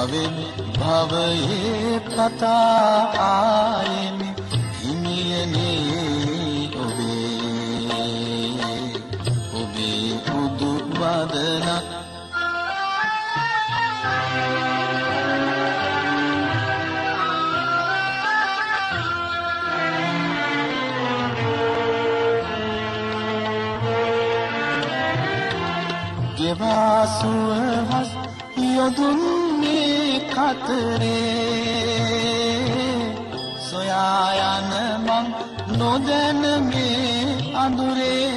භවෙන් භවයේ පතා ආයෙමි. හිමියනේ ගෙවාසුවහස් යොදුන්නේ කතරේ. සොයා යන මං නොදැන මේ අඳුරේ.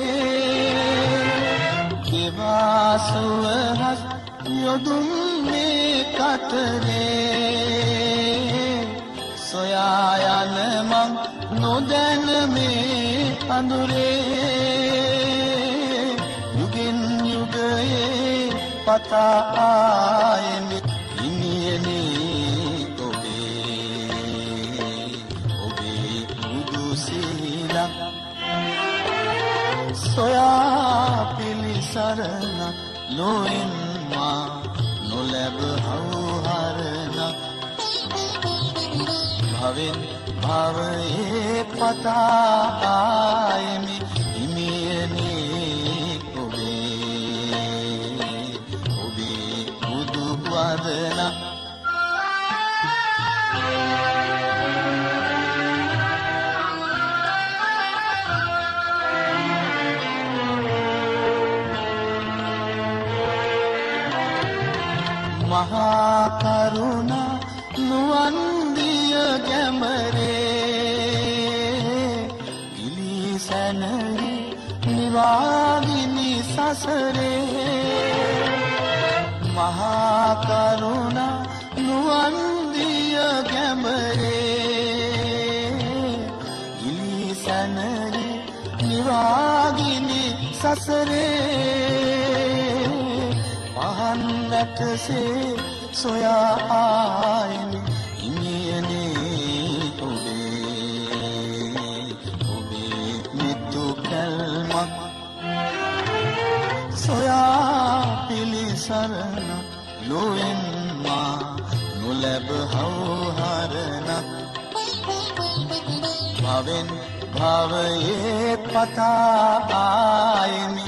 ගෙවාසුවහස් යොදුන්නේ කතරේ. සොයා යන මං නොදැන මේ අඳුරේ. පතා ආයෙමි ඉනියනේ ඔබේ ඔබේ බුදු සීලක් සොයා පිළිසරණ ලෝයින් මා නොලැබ හවුහරණ භවෙන් භවයේ පතා ආයෙමි මහා කරුණ නුවන්දිය ගැමරේ. ඉලිසැනරි නිවාදිනි සසරේ. මහා කරුණ නුවන්දිය ගැඹරේ ඉලිසනරි නිවාගිනි සසරේ. පහන් නැටසේ සොයා ආයිනි ඉමියනේ ඔබේ ඔබේ මිතු කල්මක්. සොයා පිළිසරණ ලොවෙන් මා නොලැබ හවුහරණ. භවෙන් භවයේ පතා ආයමි.